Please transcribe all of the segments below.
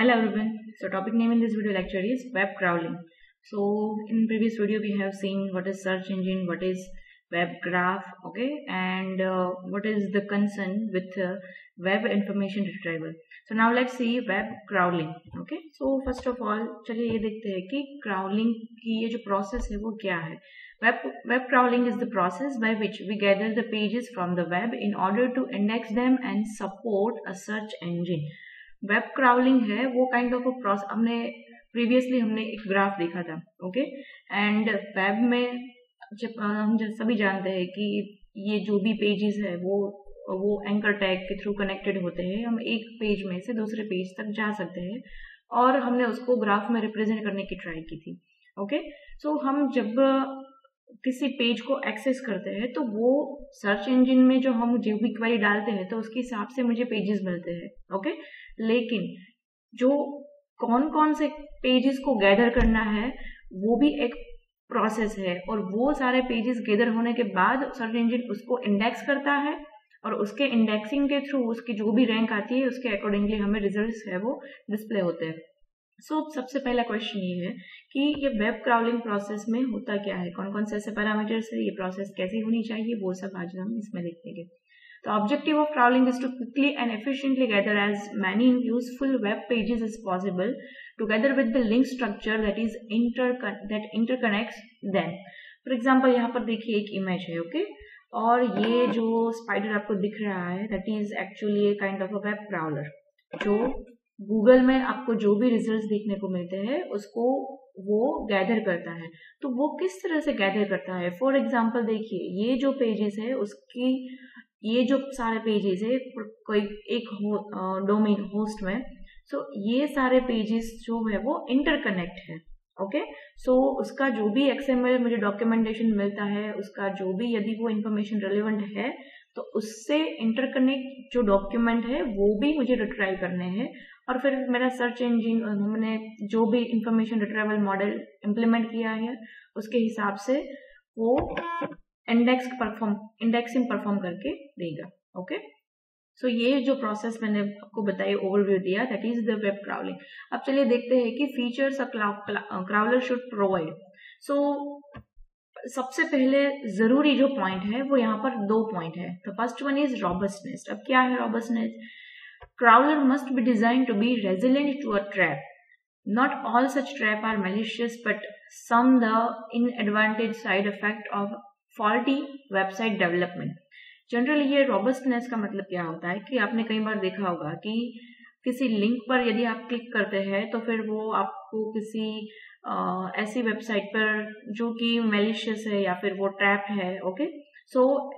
Hello everyone. So topic name in this video lecture is web crawling. So in previous video we have seen what is search engine, what is web graph, okay, and uh, what is the concern with uh, web information retrieval. So now let's see web crawling. Okay. So first of all चलिए ये देखते हैं कि crawling की ये जो process है वो क्या है. Web, web crawling is the process by which we gather the pages from the web in order to index them and support a search engine. Web crawling है वो काइंड ऑफ़ प्रोसेस हमने previously हमने एक graph देखा था okay and web में जब हम जब सभी जानते हैं कि ये जो भी पेजेस है वो वो एंकर टैग के थ्रू कनेक्टेड होते हैं हम एक पेज में से दूसरे पेज तक जा सकते हैं और हमने उसको ग्राफ में रिप्रेजेंट करने की ट्राई की थी ओके सो so, हम जब किसी पेज को एक्सेस करते हैं तो वो सर्च इंजिन में जो हम जो भी क्वेरी डालते हैं तो उसके हिसाब से मुझे पेजेस मिलते हैं ओके लेकिन जो कौन कौन से पेजेस को गैदर करना है वो भी एक प्रोसेस है और वो सारे पेजेस गैदर होने के बाद सर्च इंजिन उसको इंडेक्स करता है और उसके इंडेक्सिंग के थ्रू उसकी जो भी रैंक आती है उसके अकॉर्डिंगली हमें रिजल्ट्स है वो डिस्प्ले होते हैं। सो so, सबसे पहला क्वेश्चन ये है कि ये वेब क्राउलिंग प्रोसेस में होता क्या है? कौन कौन से ऐसे पैरामीटर्स है? ये प्रोसेस कैसी होनी चाहिए? वो सब आज हम इसमें देखेंगे। The objective of crawling is to quickly and efficiently gather as many useful web pages as possible together with the link structure that is inter that interconnects them. For example, यहाँ पर देखिए एक इमेज है okay okay? और ये जो spider आपको दिख रहा है that is actually a kind of a web crawler जो गूगल में आपको जो भी रिजल्ट्स देखने को मिलते हैं उसको वो गैदर करता है तो वो किस तरह से गैदर करता है फॉर एग्ज़ाम्पल देखिए ये जो पेजेस है उसकी ये जो सारे पेजेस है कोई एक हो, डोमेन होस्ट में सो so, ये सारे पेजेस जो है वो इंटरकनेक्ट है ओके okay? सो so, उसका जो भी एक्सएमएल मुझे डॉक्यूमेंटेशन मिलता है उसका जो भी यदि वो इन्फॉर्मेशन रिलेवेंट है तो उससे इंटरकनेक्ट जो डॉक्यूमेंट है वो भी मुझे रिट्राइव करने हैं और फिर मेरा सर्च इंजिन हमने जो भी इंफॉर्मेशन रिट्राइवल मॉडल इम्प्लीमेंट किया है उसके हिसाब से वो इंडेक्स परफॉर्म इंडेक्सिंग परफॉर्म करके देगा ओके सो ये जो प्रोसेस मैंने आपको बताई ओवरव्यू दिया that is the web crawling अब चलिए देखते हैं कि features crawler should provide so सबसे पहले ज़रूरी जो पॉइंट है, वो यहाँ पर दो पॉइंट है. तो फ़र्स्ट वन इज़ रॉबस्टनेस अब क्या है robustness crawler must be design to be resilient to a trap all such trap are malicious but some the in advantage side effect of faulty website development generally ये robustness का मतलब क्या होता है कि आपने कई बार देखा होगा कि किसी लिंक पर यदि आप क्लिक करते हैं तो फिर वो आपको किसी ऐसी वेबसाइट पर जो कि मेलिशियस है या फिर वो ट्रैप है ओके सो so,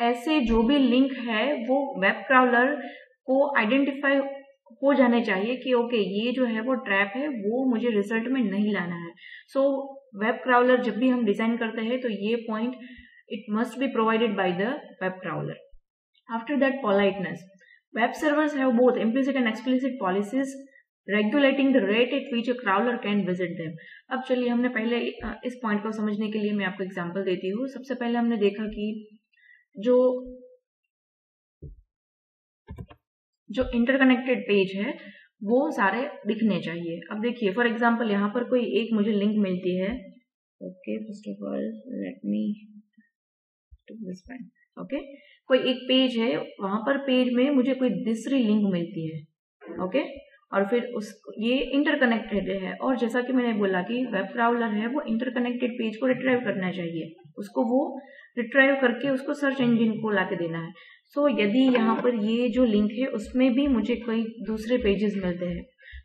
ऐसे जो भी लिंक है वो वेब क्राउलर को आइडेंटिफाई हो जाने चाहिए कि ओके ये जो है वो ट्रैप है वो मुझे रिज़ल्ट में नहीं लाना है। सो वेब क्राउलर जब भी हम डिज़ाइन करते हैं तो ये point it must be provided by the web crawler after that politeness web servers have regulating the rate at which crawler can visit them अब चलिए हमने पहले इस पॉइंट को समझने के लिए मैं आपको एग्जांपल देती हूँ। सबसे पहले हमने देखा कि जो जो इंटरकनेक्टेड पेज है वो सारे दिखने चाहिए। अब देखिए फॉर एग्ज़ाम्पल यहाँ पर कोई एक मुझे लिंक मिलती है। Okay first of all let me this point okay कोई एक पेज है, वहाँ पर पेज में मुझे कोई दूसरी लिंक मिलती है। Okay okay? और फिर उस, ये इंटरकनेक्टेड है। और जैसा कि मैंने बोला कि वेब क्राउलर है, वो इंटरकनेक्टेड पेज को रिट्राइव करना चाहिए। उसको वो रिट्राइव करके उसको सर्च इंजिन को ला देना है। सो so, यदि यहाँ पर ये जो लिंक है उसमें भी मुझे कोई दूसरे पेजेस मिलते हैं।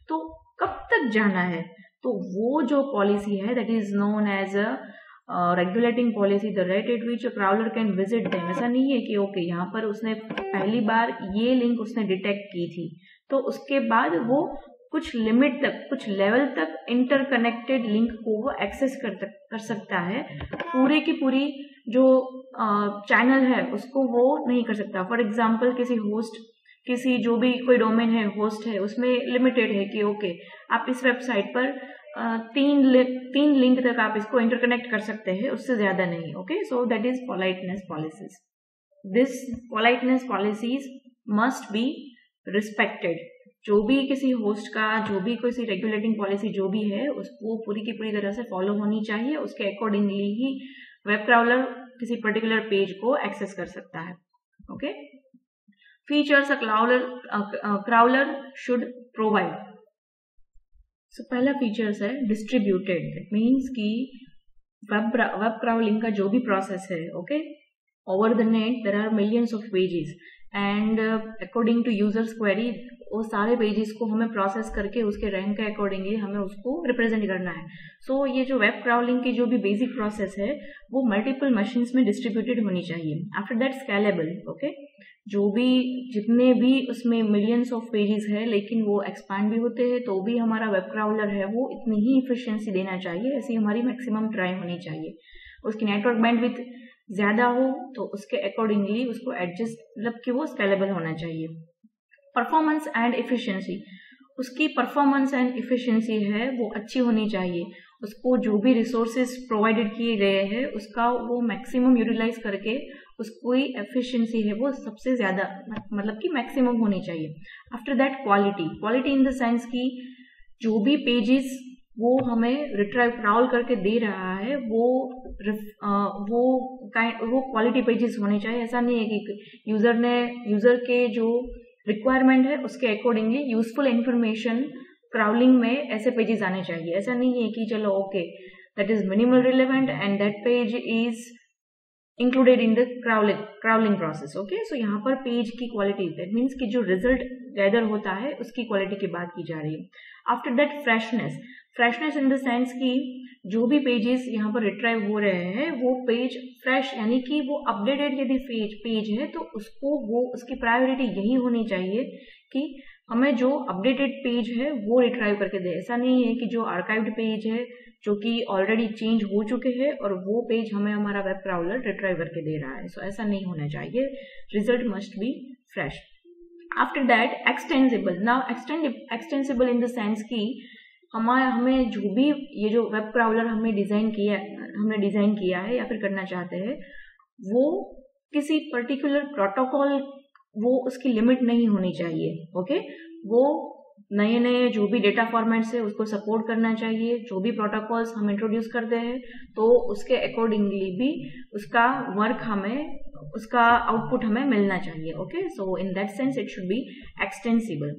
तो कब तक जाना है? तो वो जो पॉलिसी है that is known as a regulating policy the rate at which crawler can visit them ऐसा नहीं है कि ओके okay, यहाँ पर उसने पहली बार ये लिंक उसने डिटेक्ट की थी। तो उसके बाद वो कुछ लिमिट तक कुछ लेवल तक इंटरकनेक्टेड लिंक को वो एक्सेस कर कर सकता है। पूरे की पूरी जो चैनल है, उसको वो नहीं कर सकता। फॉर एग्ज़ाम्पल किसी होस्ट किसी जो भी कोई डोमेन है होस्ट है, उसमें लिमिटेड है कि ओके आप इस वेबसाइट पर तीन तीन लिंक तक आप इसको इंटरकनेक्ट कर सकते हैं, उससे ज़्यादा नहीं okay so that is politeness policies this politeness policies must be respected जो भी किसी होस्ट का, जो भी किसी रेगुलेटिंग पॉलिसी जो भी है उसको पूरी की पूरी तरह से फॉलो होनी चाहिए, उसके अकॉर्डिंगली ही वेब क्राउलर किसी पर्टिकुलर पेज को एक्सेस कर सकता है okay features crawler crawler should provide so पहला फीचर्स है डिस्ट्रीब्यूटेड इट मीन्स कि वेब वेब क्राउलिंग का जो भी प्रोसेस है okay over the net there are millions of pages and according to users query वो सारे पेजेस को हमें प्रोसेस करके उसके रैंक के अकॉर्डिंगली हमें उसको रिप्रेजेंट करना है। सो so, ये जो वेब क्राउलिंग की जो भी बेसिक प्रोसेस है वो मल्टीपल मशीन्स में डिस्ट्रीब्यूटेड होनी चाहिए। आफ्टर दैट स्केलेबल ओके जो भी जितने भी उसमें मिलियंस ऑफ़ पेजेस है लेकिन वो एक्सपांड भी होते हैं तो भी हमारा वेब क्राउलर है वो इतनी ही इफिशियंसी देना चाहिए ऐसी हमारी मैक्सिमम ट्राई होनी चाहिए। उसकी नेटवर्क बैंड विथ ज़्यादा हो तो उसके अकॉर्डिंगली उसको एडजस्ट मतलब कि वो स्केलेबल होना चाहिए। परफॉर्मेंस एंड इफिशियंसी उसकी परफॉर्मेंस एंड इफिशियंसी है, वो अच्छी होनी चाहिए। उसको जो भी रिसोर्सेज प्रोवाइडेड किए गए हैं, उसका वो मैक्सिमम यूटिलाइज करके उसको एफिशिएंसी है, वो सबसे ज़्यादा मतलब कि मैक्सिमम होनी चाहिए। After that quality quality in the sense की जो भी पेजेस वो हमें रिट्राइव क्राउल करके दे रहा है, वो वो वो क्वालिटी पेजेस होने चाहिए। ऐसा नहीं है कि यूज़र ने यूज़र के जो रिक्वायरमेंट है, उसके अकॉर्डिंगली यूजफुल इन्फॉर्मेशन क्राउलिंग में ऐसे पेजेस आने चाहिए। ऐसा नहीं है कि चलो okay that is minimal relevant and that page is included in the crawling crawling process okay so यहाँ पर पेज की क्वालिटी दैट मीन्स कि जो रिज़ल्ट गैदर होता है उसकी क्वालिटी की बात की जा रही है। After that freshness freshness in the sense कि जो भी पेजेस यहाँ पर रिट्राइव हो रहे हैं वो पेज फ्रेश यानी कि वो अपडेटेड यदि पेज पेज है तो उसको वो उसकी प्रायोरिटी यही होनी चाहिए कि हमें जो अपडेटेड पेज है वो रिट्राइव करके दे। ऐसा नहीं है कि जो आर्काइव्ड पेज है जो कि ऑलरेडी चेंज हो चुके हैं और वो पेज हमें हमारा वेब क्राउलर रिट्राइव करके दे रहा है। सो so, ऐसा नहीं होना चाहिए। Result must be fresh after that extensible extend extensible in the sense की हमारे हमें जो भी ये जो वेब क्राउलर हमने डिज़ाइन किया, हमने डिज़ाइन किया है या फिर करना चाहते हैं, वो किसी पर्टिकुलर प्रोटोकॉल वो उसकी लिमिट नहीं होनी चाहिए ओके वो नए नए जो भी डेटा फॉर्मेट्स है, उसको सपोर्ट करना चाहिए, जो भी प्रोटोकॉल्स हम इंट्रोड्यूस करते हैं तो उसके अकॉर्डिंगली भी उसका वर्क हमें उसका आउटपुट हमें मिलना चाहिए okay so in that sense it should be extensible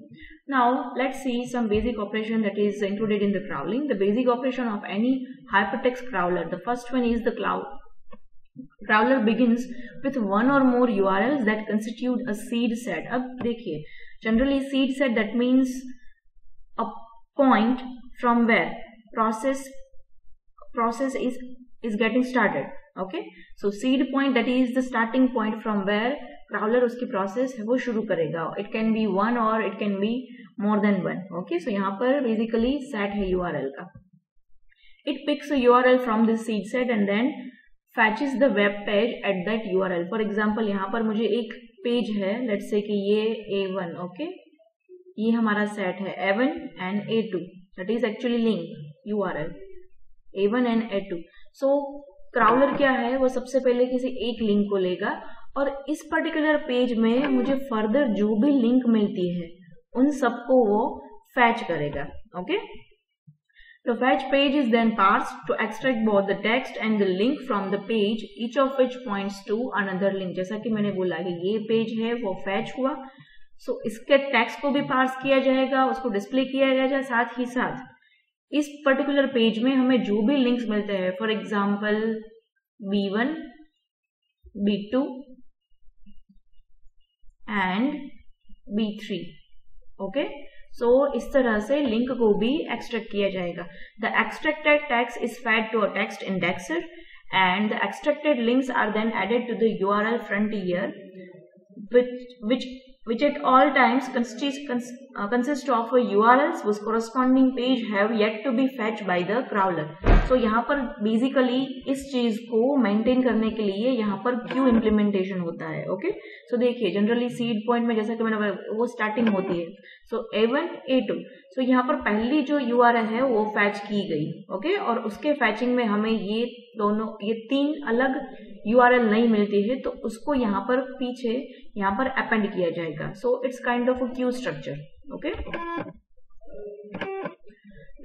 now let see some basic operation that is included in the crawling the basic operation of any hypertext crawler the first one is the cloud crawler begins with one or more U R L that constitute a seed set अब देखिए generally seed set that means a point from where process process is is getting started okay so seed point that is the starting point from where crawler उसकी process है वो शुरू करेगा it can be one or it can be more than one okay so यहाँ पर basically set है URL का it picks U R L from this seed set and then fetches the web page at that U R L for example यहाँ पर मुझे एक page है late से कि ये ए वन ओके ये हमारा सेट है A one and A two that is actually link U R L A one and A two so crawler क्या है? वो सबसे पहले किसी एक लिंक को लेगा और इस पर्टिकुलर पेज में मुझे फर्दर जो भी लिंक मिलती है उन सबको वो फैच करेगा okay The fetch page is then parsed to extract both the text and the link from the page, each of which points to another link. जैसा कि मैंने बोला कि ये पेज है वो फैच हुआ। सो so, इसके टेक्स्ट को भी पार्स किया जाएगा उसको डिस्प्ले किया जाएगा साथ ही साथ। इस पर्टिकुलर पेज में हमें जो भी लिंक्स मिलते हैं for example B one B two and B three okay so इस तरह से लिंक को भी एक्सट्रैक्ट किया जाएगा। The extracted text is fed to a text indexer and the extracted links are then added to the URL frontier which, which which at all times consist, cons, uh, consist of URLs whose corresponding page have yet to be fetched by the crawler. So यहाँ पर basically इस चीज़ को maintain करने के लिए यहाँ पर Q implementation होता है okay? so देखिए जनरली सीड पॉइंट में जैसा कि मैंने वो स्टार्टिंग होती है वन ए टू सो यहाँ पर पहली जो यू है वो फैच की गई okay? और उसके फैचिंग में हमें ये दोनों ये तीन अलग यू नहीं मिलती है तो उसको यहाँ पर पीछे यहाँ पर अपेंड किया जाएगा so it's kind of a queue structure okay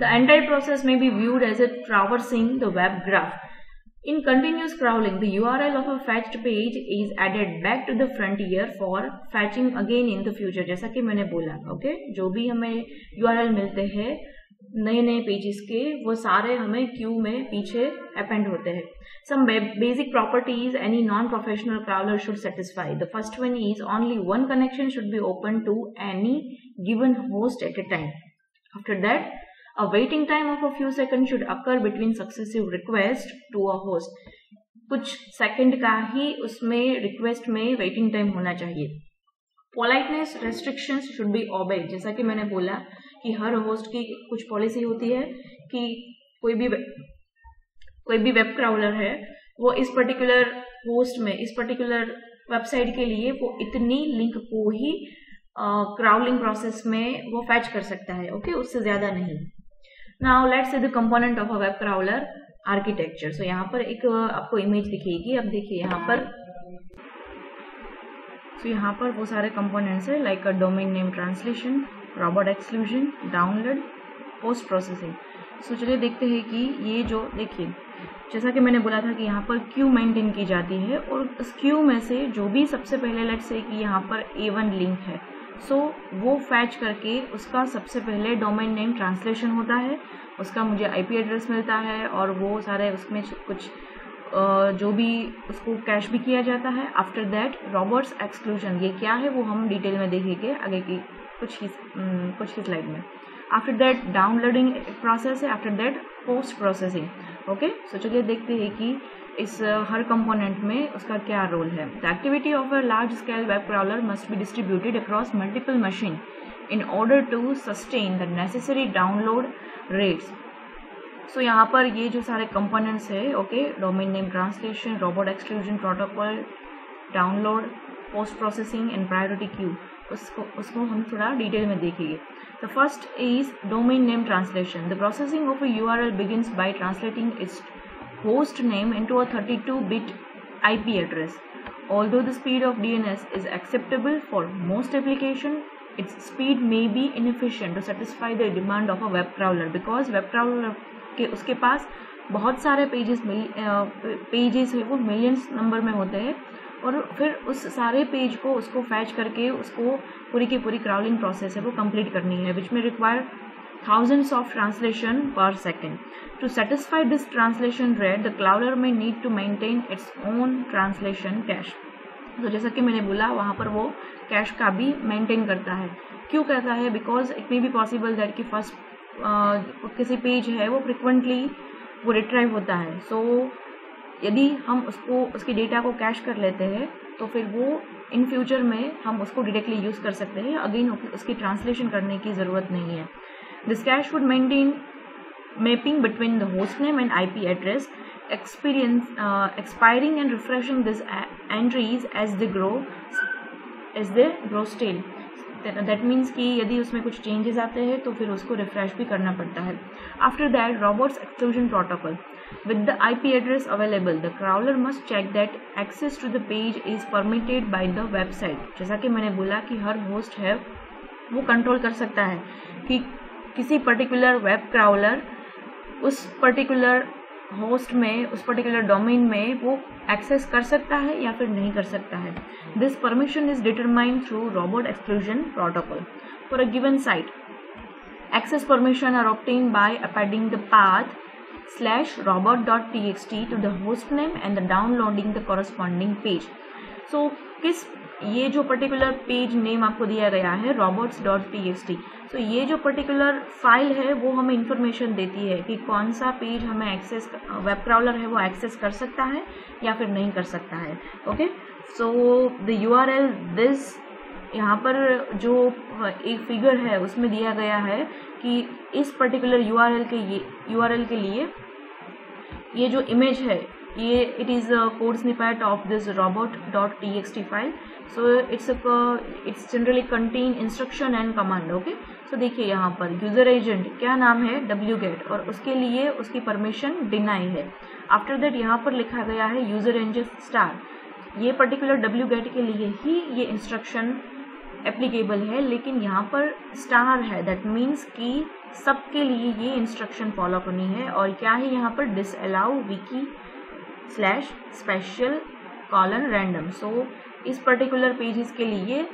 the entire process may be viewed as a traversing the web graph in continuous crawling, the URL of a fetched page is added back to the frontier for fetching again in the future. जैसा कि मैंने बोला okay? जो भी हमें URL मिलते हैं नए नए पेजेस के, वो सारे हमें क्यू में पीछे अपेंड होते हैं। Some basic properties any non professional traveller should satisfy the first one is only one connection should be open to any given host at a time after that a waiting time of a few second should occur between successive request to a host कुछ second का ही उसमें request में waiting time होना चाहिए। Politeness restrictions should be obey जैसा कि मैंने बोला कि हर होस्ट की कुछ पॉलिसी होती है कि कोई भी कोई भी वेब क्राउलर है वो इस पर्टिकुलर होस्ट में इस पर्टिकुलर वेबसाइट के लिए वो इतनी लिंक को ही क्राउलिंग uh, प्रोसेस में वो फैच कर सकता है ओके okay? उससे ज़्यादा नहीं। Now let's see the component of a web crawler architecture so यहाँ पर एक आपको इमेज दिखेगी। अब देखिए यहाँ पर सो so, यहाँ पर वो सारे कंपोनेंट्स है like a domain name translation robot exclusion download post processing so चलिए देखते हैं कि ये जो देखिए जैसा कि मैंने बोला था कि यहाँ पर क्यू मेंटेन की जाती है और उस क्यू में से जो भी सबसे पहले लेट से कि यहाँ पर ए वन लिंक है सो so, वो फैच करके उसका सबसे पहले डोमेन नेम ट्रांसलेशन होता है उसका मुझे आईपी एड्रेस मिलता है और वो सारे उसमें कुछ जो भी उसको कैश भी किया जाता है। आफ्टर दैट रॉबर्ट्स एक्सक्लूजन ये क्या है वो हम डिटेल में देखेंगे आगे की कुछ ही कुछ ही स्लाइड में। आफ्टर दैट डाउनलोडिंग प्रोसेस है after that post processing okay so चलिए देखते हैं कि इस हर कंपोनेंट में उसका क्या रोल है। The activity of a large scale web crawler must be distributed across multiple machine in order to sustain the necessary download rates so यहाँ पर ये जो सारे कंपोनेंट्स है okay domain name translation robot exclusion protocol download post processing and priority queue उसको उसको हम थोड़ा डिटेल में देखेंगे। The first is domain name translation the processing of U R L begin by translating its host name into a thirty two bit I P address although the speed of D N S is acceptable for most application its speed may be inefficient to satisfy the demand of a web traveller because web traveller के, उसके पास बहुत सारे pages मिल pages है, वो millions number में होते हैं। और फिर उस सारे पेज को उसको फैच करके उसको पूरी की पूरी क्राउलिंग प्रोसेस है वो कंप्लीट करनी है विच में require thousands of translation per second. To satisfy this translation rate, the crawler may need to maintain its own translation cache. तो जैसा कि मैंने बोला वहाँ पर वो कैश का भी मेंटेन करता है क्यों कहता है because it may be possible that कि फ़र्स्ट किसी पेज है वो फ्रिक्वेंटली वो रिट्राइव होता है सो so, यदि हम उसको, उसकी डेटा को कैश कर लेते हैं तो फिर वो इन फ्यूचर में हम उसको डायरेक्टली यूज़ कर सकते हैं। अगेन उसकी ट्रांसलेशन करने की ज़रूरत नहीं है। This cache would maintain mapping between the host name and I P address experience expiring and refreshing this entries as they grow as they grow stale that means कि यदि उसमें कुछ चेंजेस आते हैं तो फिर उसको रिफ्रेश भी करना पड़ता है। After that robots exclusion protocol with the I P address available the crawler must check that access to the page is permitted by the website जैसा कि मैंने बोला कि हर होस्ट है, वो कंट्रोल कर सकता है कि किसी पर्टिकुलर वेब क्राउलर उस पर्टिकुलर होस्ट में, उस पर्टिकुलर डोमेन में वो एक्सेस कर सकता है या फिर नहीं कर सकता है। This permission is determined through robot exclusion protocol for a given site access permission are obtain by appending the path slash robot.txt to the host name and the downloading the corresponding page. So, किस ये जो particular page name आपको दिया गया है robots dot T X T तो ये जो पर्टिकुलर फ़ाइल है, वो हमें इंफॉर्मेशन देती है कि कौन सा पेज हमें एक्सेस वेब क्राउलर है, वो एक्सेस कर सकता है या फिर नहीं कर सकता है okay so the U R L this यहाँ पर जो एक फिगर है, उसमें दिया गया है कि इस पर्टिकुलर यू आर एल के ये यू आर एल के लिए ये जो इमेज है, ये it is code snippet of this robot dot T X T file so it's it's generally contain instruction and command okay so देखिए यहाँ पर यूज़र एजेंट क्या नाम है? डब्ल्यू गेट और उसके लिए उसकी परमिशन डिनाई है। आफ्टर दैट यहाँ पर लिखा गया है यूज़र एंजन स्टार ये पर्टिकुलर डब्ल्यू गेट के लिए ही ये इंस्ट्रक्शन एप्लीकेबल है, लेकिन यहाँ पर स्टार है। दैट मीन्स कि सबके लिए ये इंस्ट्रक्शन फॉलो करनी है, और क्या है यहाँ पर? Disallow wiki slash special colon random so इस पर्टिकुलर पेजेस के लिए,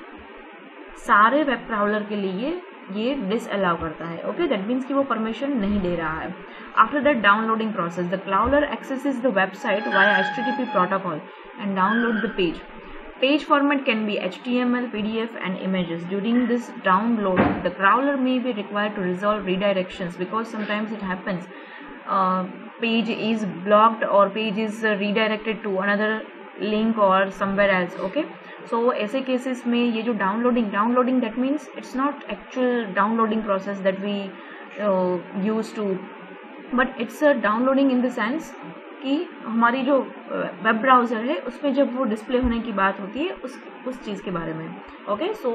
सारे वेब ट्रावलर के लिए ये डिसअलाउ करता है। ओके दैट मीन्स कि वो परमिशन नहीं दे रहा है। After that downloading process the crawler access the website Y H protocol and download the page page format can be H T M L P D F and images during this download the crawler may be require to resolve redirection because sometimes it happens page is blocked और page is redirected to another link और somewhere else okay so ऐसे cases में ये जो downloading downloading that means it's not actual downloading process that we use to but it's a downloading in the sense कि हमारी जो uh, web browser है, उसमें जब वो डिस्प्ले होने की बात होती है, उस उस चीज़ के बारे में ओके सो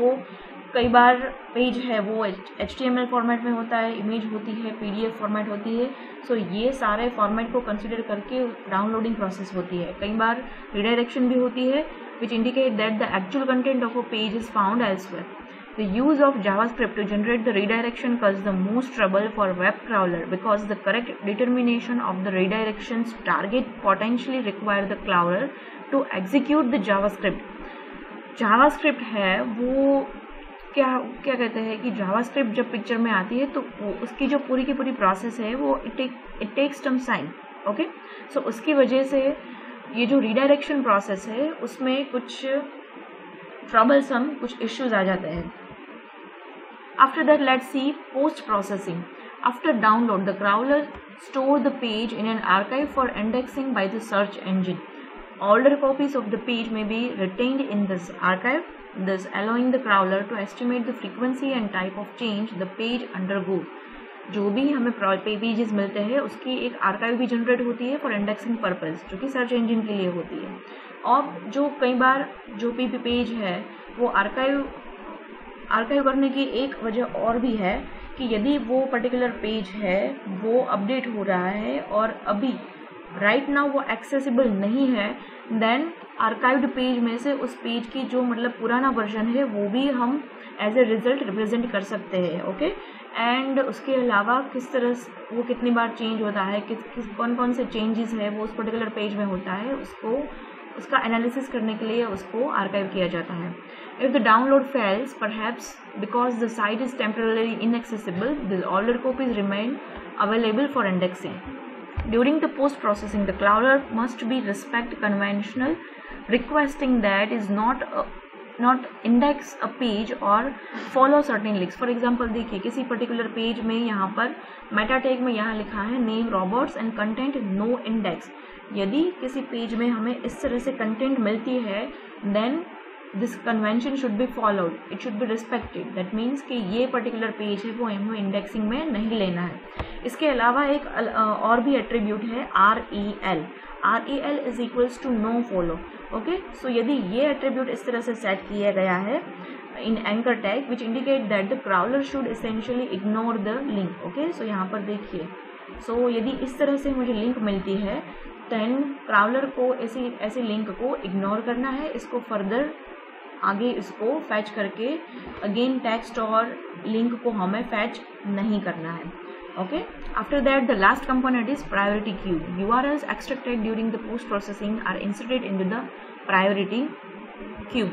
कई बार पेज है वो H D M L format में होता है इमेज होती है पी डी एफ़ फॉर्मेट होती है। सो so, ये सारे फॉर्मेट को कंसिडर करके डाउनलोडिंग प्रोसेस होती है। कई बार रिडायरेक्शन भी होती है which indicate that the actual content of a page is found as well the use of JavaScript to generate the redirection cause the most trouble for web crawler because the correct determination of the redirection target potentially require the crawler to execute the JavaScript JavaScript है, वो क्या क्या कहते हैं कि ड्रावा script जब picture में आती है तो उसकी जो पूरी की पूरी प्रोसेस है, वो it takes time sign okay so उसकी वजह से ये जो रिडायरेक्शन प्रोसेस है, उसमें कुछ ट्रबलसम कुछ इश्यूज़ आ जाते हैं। After that let see post processing after download the crawler store the page in an archive for indexing by the search engine older copies of the page may be retained in this archive thus, allowing the crawler to estimate the frequency and type of change the page undergo. जो भी हमें pages मिलते हैं, उसकी एक archive भी generate होती है फॉर इंडेक्सिंग पर्पज जो कि सर्च इंजन के लिए होती है और जो कई बार जो भी पेज है, वो आर्काइव आर्काइव करने की एक वजह और भी है कि यदि वो पर्टिकुलर पेज है, वो अपडेट हो रहा है और अभी राइट right नाउ वो एक्सेसिबल नहीं है देन आर्काइव्ड पेज में से उस पेज की जो मतलब पुराना वर्जन है वो भी हम एज ए रिज़ल्ट रिप्रेजेंट कर सकते हैं ओके एंड उसके अलावा किस तरह वो कितनी बार चेंज होता है किस किस कौन कौन से चेंजेस है वो उस पर्टिकुलर पेज में होता है उसको उसका एनालिसिस करने के लिए उसको आर्काइव किया जाता है if the download fails perhaps because the site is temporarily inaccessible the older copies remain available for indexing. During the post processing, the crawler must be respect conventional requesting that is not a, not index a page और follow certain links. For example, देखिए किसी particular page में यहाँ पर tag में यहाँ लिखा है name robots and content no index. यदि किसी पेज में हमें इस तरह से कंटेंट मिलती है then this convention should be followed it should be respected that means कि ये पर्टिकुलर पेज है वो हमें इंडेक्सिंग में नहीं लेना है इसके अलावा एक और भी एट्रीब्यूट है R E L R A L is equals to no follow okay so यदि ये एट्रीब्यूट इस तरह से सेट किया गया है in anchor tag which indicate that the crawler should essentially ignore the link okay so यहाँ पर देखिए. सो so, यदि इस तरह से मुझे लिंक मिलती है देन क्राउलर को ऐसी ऐसे लिंक को इग्नोर करना है. इसको फर्दर आगे इसको फैच करके अगेन टेक्स्ट और लिंक को हमें फैच नहीं करना है. okay after that the last component is priority queue urls extracted during the post processing are inserted into the priority queue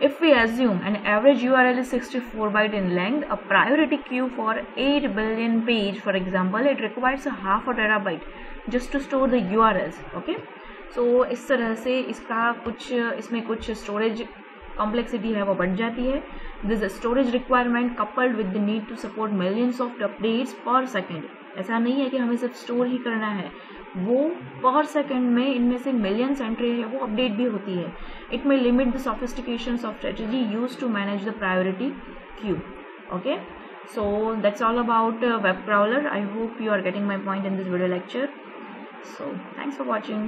if we assume an average url is 64 byte in length a priority queue for 8 billion page for example it requires a half a terabyte just to store the U R S okay so इस तरह से इसका कुछ इसमें कुछ storage complexity है वो बढ़ जाती है। This storage requirement coupled with the need to support millions of updates per second ऐसा नहीं है कि हमें सिर्फ़ स्टोर ही करना है। वो पर सेकेंड में इनमें से मिलियंस एंट्री है वो अपडेट भी होती है। It may limit the sophistication of strategy use to manage the priority queue okay so that's all about uh, web i hope you are getting my point in this video lecture so thanks for watching